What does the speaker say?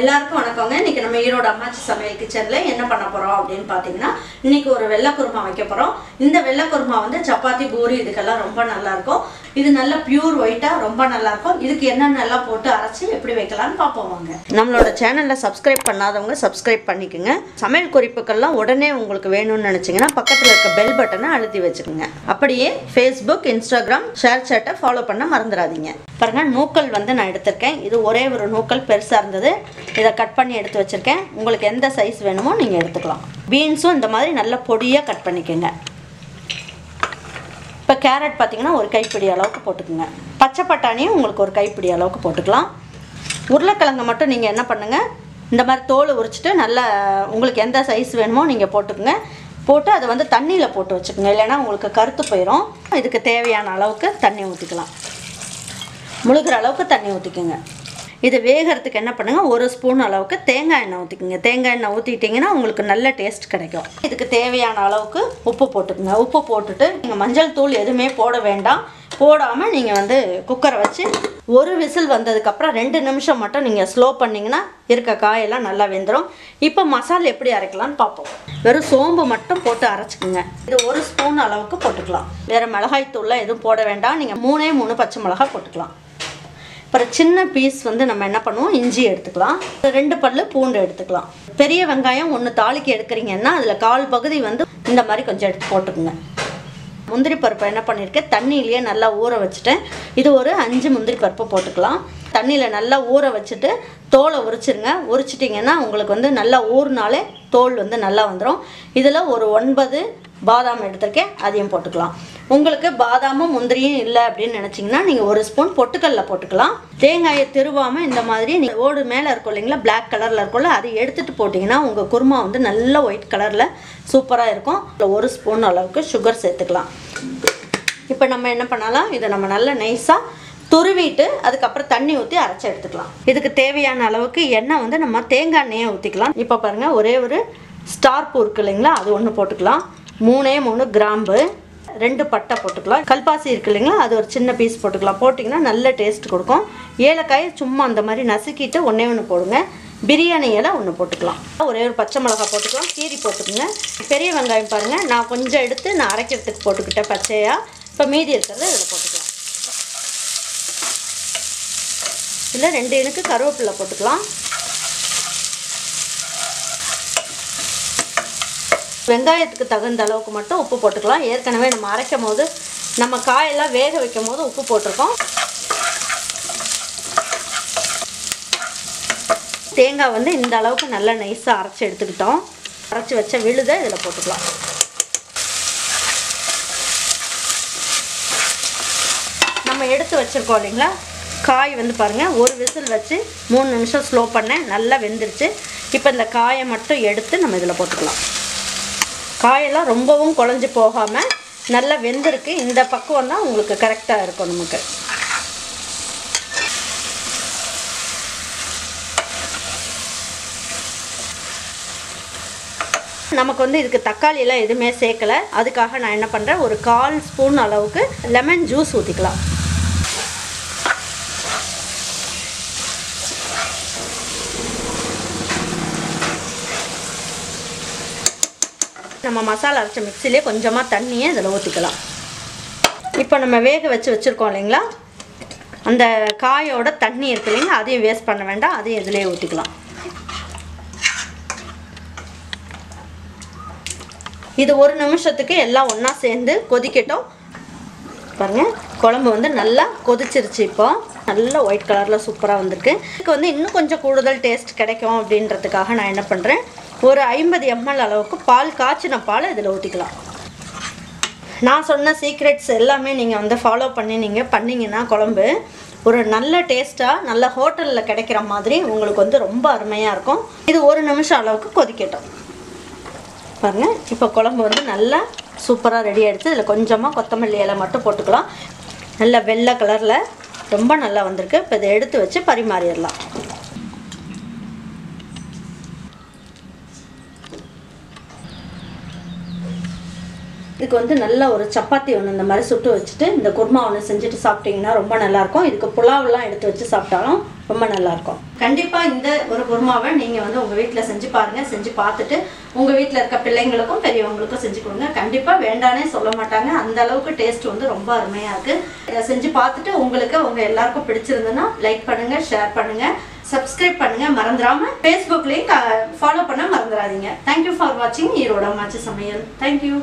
எல்லாருக்கும் வணக்கங்க. இன்னைக்கு நம்ம ஈரோடு அம்மாச்சி சமையல் கிச்சனில் என்ன பண்ண போகிறோம் அப்படின்னு பார்த்தீங்கன்னா இன்னைக்கு ஒரு வெள்ளை குருமா வைக்க போகிறோம் இந்த வெள்ளை குருமா வந்து சப்பாத்தி பூரி இதுக்கெல்லாம் ரொம்ப நல்லாயிருக்கும். இது நல்ல பியூர் ஒயிட்டாக ரொம்ப நல்லாயிருக்கும். இதுக்கு என்னென்னலாம் போட்டு அரைச்சி எப்படி வைக்கலாம்னு பார்ப்போம் வாங்க. நம்மளோட சேனலில் சப்ஸ்கிரைப் பண்ணாதவங்க சப்ஸ்கிரைப் பண்ணிக்கோங்க. சமையல் குறிப்புகள்லாம் உடனே உங்களுக்கு வேணும்னு நினச்சிங்கன்னா பக்கத்தில் இருக்க பெல் பட்டனை அழுத்தி வச்சுக்கோங்க. அப்படியே ஃபேஸ்புக் இன்ஸ்டாகிராம் ஷேர் சேட்டை ஃபாலோ பண்ண மறந்துடாதீங்க. பாருங்கள் நூக்கல் வந்து நான் எடுத்திருக்கேன். இது ஒரே ஒரு நூக்கல் பெருசாக இருந்தது. இதை கட் பண்ணி எடுத்து வச்சுருக்கேன். உங்களுக்கு எந்த சைஸ் வேணுமோ நீங்கள் எடுத்துக்கலாம். பீன்ஸும் இந்த மாதிரி நல்ல பொடியாக கட் பண்ணிக்கோங்க. இப்போ கேரட் பார்த்திங்கன்னா ஒரு கைப்பிடி அளவுக்கு போட்டுக்கோங்க. பச்சை பட்டாணியும் உங்களுக்கு ஒரு கைப்பிடி அளவுக்கு போட்டுக்கலாம். உருளைக்கிழங்கு மட்டும் நீங்கள் என்ன பண்ணுங்கள் இந்த மாதிரி தோல் உரிச்சிட்டு நல்லா உங்களுக்கு எந்த சைஸ் வேணுமோ நீங்கள் போட்டுக்கோங்க. போட்டு அதை வந்து தண்ணியில் போட்டு வச்சுக்கோங்க. இல்லைன்னா உங்களுக்கு கருத்து போயிடும் இதுக்கு தேவையான அளவுக்கு தண்ணி ஊற்றிக்கலாம் முழுகிற அளவுக்கு தண்ணி ஊற்றிக்கோங்க இது வேகிறதுக்கு என்ன பண்ணுங்கள் ஒரு ஸ்பூன் அளவுக்கு தேங்காய் எண்ணெய் ஊற்றிக்கோங்க தேங்காய் எண்ணெய் ஊற்றிட்டிங்கன்னா உங்களுக்கு நல்ல டேஸ்ட் கிடைக்கும். இதுக்கு தேவையான அளவுக்கு உப்பு போட்டுக்கோங்க. உப்பு போட்டுட்டு நீங்கள் மஞ்சள் தூள் எதுவுமே போட வேண்டாம். போடாமல் நீங்கள் வந்து குக்கரை வச்சு ஒரு விசில் வந்ததுக்கப்புறம் ரெண்டு நிமிஷம் மட்டும் நீங்கள் ஸ்லோ பண்ணிங்கன்னா இருக்க காயெல்லாம் நல்லா வெந்துடும் இப்போ மசாலா எப்படி அரைக்கலாம்னு பார்ப்போம். வெறும் சோம்பு மட்டும் போட்டு அரைச்சிக்கோங்க. இது ஒரு ஸ்பூன் அளவுக்கு போட்டுக்கலாம். வேறு மிளகாய் தூள்லாம் எதுவும் போட வேண்டாம். நீங்கள் மூணே மூணு பச்சை மிளகாய் போட்டுக்கலாம். அப்புறம் சின்ன பீஸ் வந்து நம்ம என்ன பண்ணுவோம்? இஞ்சி எடுத்துக்கலாம். ரெண்டு பல்லு பூண்டு எடுத்துக்கலாம். பெரிய வெங்காயம் ஒன்று தாளிக்கு எடுக்கிறீங்கன்னா அதில் கால் பகுதி வந்து இந்த மாதிரி கொஞ்சம் எடுத்து போட்டுக்குங்க. முந்திரி பருப்பை என்ன பண்ணியிருக்கேன் தண்ணியிலேயே நல்லா ஊற வச்சுட்டேன் இது ஒரு அஞ்சு முந்திரி பருப்பு போட்டுக்கலாம். தண்ணியில் நல்லா ஊற வச்சுட்டு தோலை உரிச்சிருங்க. உரிச்சிட்டிங்கன்னா உங்களுக்கு வந்து நல்லா ஊறினாலே தோல் வந்து நல்லா வந்துடும் இதில் ஒரு ஒன்பது பாதாம் எடுத்திருக்கேன். அதையும் போட்டுக்கலாம். உங்களுக்கு பாதாமும் முந்திரியும் இல்லை அப்படின்னு நினச்சிங்கன்னா நீங்கள் ஒரு ஸ்பூன் பொட்டுக்கல்ல போட்டுக்கலாம். தேங்காயை திருவாமல் இந்த மாதிரி நீங்கள் ஓடு மேலே இருக்கும் இல்லைங்களா பிளாக் கலரில் இருக்கும்ல அதை எடுத்துகிட்டு போட்டிங்கன்னா உங்கள் குருமா வந்து நல்ல ஒயிட் கலரில் சூப்பராக இருக்கும். ஒரு ஸ்பூன் அளவுக்கு சுகர் சேர்த்துக்கலாம். இப்போ நம்ம என்ன பண்ணலாம்? இதை நம்ம நல்லா நைஸாக துருவிட்டு அதுக்கப்புறம் தண்ணி ஊற்றி அரைச்சி எடுத்துக்கலாம். இதுக்கு தேவையான அளவுக்கு எண்ணெய் வந்து நம்ம தேங்காய் எண்ணெயை ஊற்றிக்கலாம் இப்போ பாருங்கள் ஒரே ஒரு ஸ்டார் பூ இருக்கு இல்லைங்களா அது ஒன்று போட்டுக்கலாம். மூணே மூணு கிராம்பு. ரெண்டு பட்டை போட்டுக்கலாம். கல்பாசி இருக்கு இல்லைங்களா? அது ஒரு சின்ன பீஸ் போட்டுக்கலாம். போட்டிங்கன்னா நல்ல டேஸ்ட் கொடுக்கும். ஏலக்காயை சும்மா அந்த மாதிரி நசுக்கிட்டு ஒன்றே ஒன்று போடுங்க. பிரியாணி இலை ஒன்று போட்டுக்கலாம். ஒரே ஒரு பச்சை மிளகா போட்டுக்கலாம். கீரி போட்டுக்கோங்க. பெரிய வெங்காயம் பாருங்கள் நான் கொஞ்சம் எடுத்து நான் அரைக்கிறதுக்கு போட்டுக்கிட்டேன் பச்சையாக இப்போ மீதி இருக்கிறத இதில் போட்டுக்கலாம். இதில் ரெண்டு இனுக்கு கருவேப்பிலை போட்டுக்கலாம். வெங்காயத்துக்கு தகுந்த அளவுக்கு மட்டும் உப்பு போட்டுக்கலாம். ஏற்கனவே நம்ம அரைக்கும் போது நம்ம காயெல்லாம் வேக வைக்கும் போது உப்பு போட்டிருக்கோம். தேங்காய் வந்து இந்த அளவுக்கு நல்லா நைஸாக அரைச்சி எடுத்துக்கிட்டோம். அரைச்சி வச்ச விழுதை இதில் போட்டுக்கலாம். நம்ம எடுத்து வச்சுருக்கோம் இல்லைங்களா? காய் வந்து பாருங்கள் ஒரு விசில் வச்சு மூணு நிமிஷம் ஸ்லோ பண்ணேன். நல்லா வெந்துருச்சு. இப்போ இந்த காயை மட்டும் எடுத்து நம்ம இதில் போட்டுக்கலாம். காயெல்லாம் ரொம்பவும் குழஞ்சி போகாமல் நல்லா வெந்திருக்கு. இந்த பக்குவம் தான் உங்களுக்கு கரெக்டாக இருக்கும் நமக்கு. நமக்கு வந்து இதுக்கு தக்காளியெல்லாம் எதுவுமே சேர்க்கலை. அதுக்காக நான் என்ன பண்ணுறேன் ஒரு கால் ஸ்பூன் அளவுக்கு லெமன் ஜூஸ் ஊற்றிக்கலாம் நம்ம மசாலா அரைச்ச மிக்சிலே கொஞ்சமாக தண்ணியை இதில் ஊற்றிக்கலாம் இப்போ நம்ம வேக வச்சு வச்சுருக்கோம் இல்லைங்களா? அந்த காயோட தண்ணி இருக்கு இல்லைங்களா? அதையும் வேஸ்ட் பண்ண வேண்டாம். அதையும் இதிலே ஊற்றிக்கலாம் இது ஒரு நிமிஷத்துக்கு எல்லாம் ஒன்றா சேர்ந்து கொதிக்கட்டும். பாருங்கள் குழம்பு வந்து நல்லா கொதிச்சிருச்சு இப்போ. நல்லா ஒயிட் கலரில் சூப்பராக வந்திருக்கு. இதுக்கு வந்து இன்னும் கொஞ்சம் கூடுதல் டேஸ்ட் கிடைக்கும் அப்படின்றதுக்காக நான் என்ன பண்ணுறேன் ஒரு ஐம்பது எம்எல் அளவுக்கு பால் காய்ச்சின பால் இதில் ஊற்றிக்கலாம் நான் சொன்ன சீக்ரெட்ஸ் எல்லாமே நீங்கள் வந்து ஃபாலோ பண்ணி நீங்கள் பண்ணிங்கன்னா குழம்பு ஒரு நல்ல டேஸ்ட்டாக நல்ல ஹோட்டலில் கிடைக்கிற மாதிரி உங்களுக்கு வந்து ரொம்ப அருமையாக இருக்கும். இது ஒரு நிமிஷம் அளவுக்கு கொதிக்கட்டும். பாருங்கள் இப்போ குழம்பு வந்து நல்லா சூப்பராக ரெடி ஆகிடுச்சு இதில் கொஞ்சமாக கொத்தமல்லி இலை மட்டும் போட்டுக்கலாம். நல்ல வெள்ளை கலரில் ரொம்ப நல்லா வந்திருக்கு. இப்போ இதை எடுத்து வச்சு பரிமாறிடலாம். இதுக்கு வந்து நல்ல ஒரு சப்பாத்தி ஒன்று இந்த மாதிரி சுட்டு வச்சுட்டு இந்த குருமா ஒன்று செஞ்சுட்டு சாப்பிட்டிங்கன்னா ரொம்ப நல்லாயிருக்கும். இதுக்கு புலாவெல்லாம் எடுத்து வச்சு சாப்பிட்டாலும் ரொம்ப நல்லாயிருக்கும். கண்டிப்பாக இந்த ஒரு குருமாவை நீங்கள் வந்து உங்கள் வீட்டில் செஞ்சு பாருங்கள் செஞ்சு பார்த்துட்டு உங்கள் வீட்டில் இருக்க பிள்ளைங்களுக்கும் பெரியவங்களுக்கும் செஞ்சு கொடுங்க. கண்டிப்பாக வேண்டானே சொல்ல மாட்டாங்க. அந்த அளவுக்கு டேஸ்ட் வந்து ரொம்ப அருமையாக இருக்குது செஞ்சு பார்த்துட்டு உங்களுக்கு உங்கள் எல்லாருக்கும் பிடிச்சிருந்ததுன்னா லைக் பண்ணுங்கள் ஷேர் பண்ணுங்கள் சப்ஸ்கிரைப் பண்ணுங்கள் மறந்துடாமல் ஃபேஸ்புக்லேயும் ஃபாலோ பண்ண மறந்துடாதீங்க. தேங்க்யூ ஃபார் வாட்சிங் ஈரோட மாச்சு சமையல். தேங்க்யூ